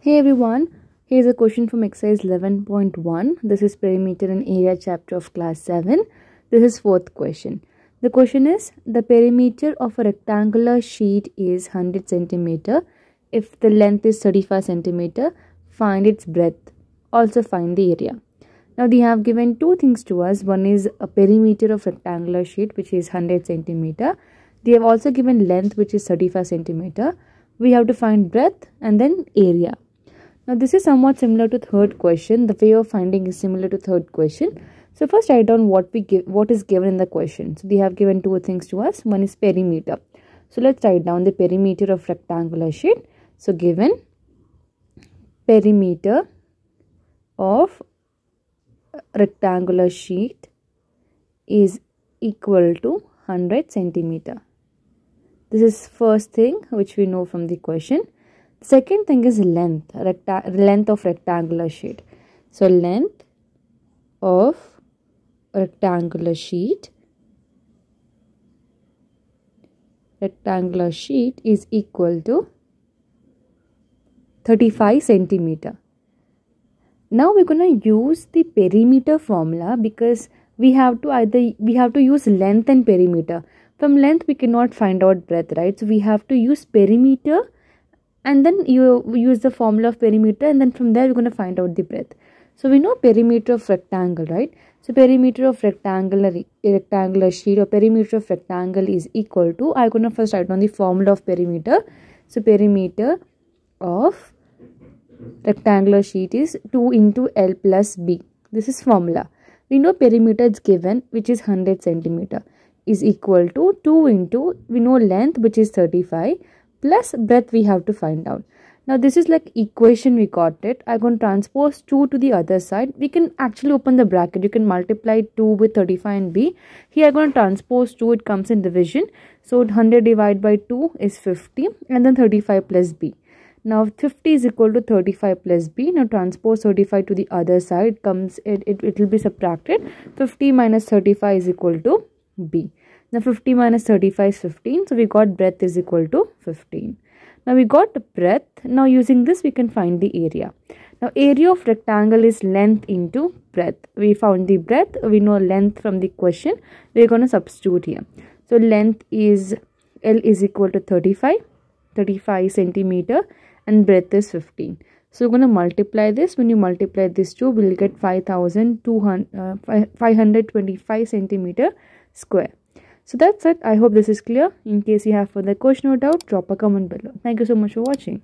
Hey everyone, here's a question from exercise 11.1. This is perimeter and area chapter of class 7. This is fourth question. The question is the perimeter of a rectangular sheet is 100 centimeter. If the length is 35 centimeter, find its breadth. Also find the area. Now they have given two things to us. One is a perimeter of rectangular sheet which is 100 centimeter. They have also given length which is 35 centimeter. We have to find breadth and then area. Now this is somewhat similar to third question. The way of finding is similar to third question. So first write down what we give what is given in the question. So they have given two things to us. One is perimeter. So let's write down the perimeter of rectangular sheet. So given perimeter of rectangular sheet is equal to 100 centimeter. This is first thing which we know from the question. Second thing is length, recta- length of rectangular sheet. So length of rectangular sheet rectangular sheet is equal to 35 centimeter. Now we're going to use the perimeter formula because we have to either we have to use length and perimeter. From length we cannot find out breadth, right? So we have to use perimeter and then you use the formula of perimeter and then from there we're going to find out the breadth. So we know perimeter of rectangle right? So perimeter of rectangular rectangular sheet or perimeter of rectangle is equal to i'm going to first write down the formula of perimeter. So perimeter of rectangular sheet is 2 into l plus b. This is formula. We know perimeter is given which is 100 centimeter is equal to 2 into we know length which is 35 plus breadth we have to find out. Now this is like equation we got it. I'm going to transpose 2 to the other side. We can actually open the bracket. You can multiply 2 with 35 and b. Here I'm going to transpose 2. It comes in division. So 100 divided by 2 is 50 and then 35 plus b. Now 50 is equal to 35 plus b. Now transpose 35 to the other side It comes it, it, it will be subtracted. 50 minus 35 is equal to b. Now 50 minus 35 is 15. So we got breadth is equal to 15. Now we got breadth. Now using this we can find the area. Now area of rectangle is length into breadth. We found the breadth. We know length from the question. We are going to substitute here. So length is L is equal to 35. 35 centimeter and breadth is 15. So we're going to multiply this. When you multiply this two, we'll get 5,200, uh, 525 centimeter square. So that's it. I hope this is clear. In case you have further question or doubt, drop a comment below. Thank you so much for watching.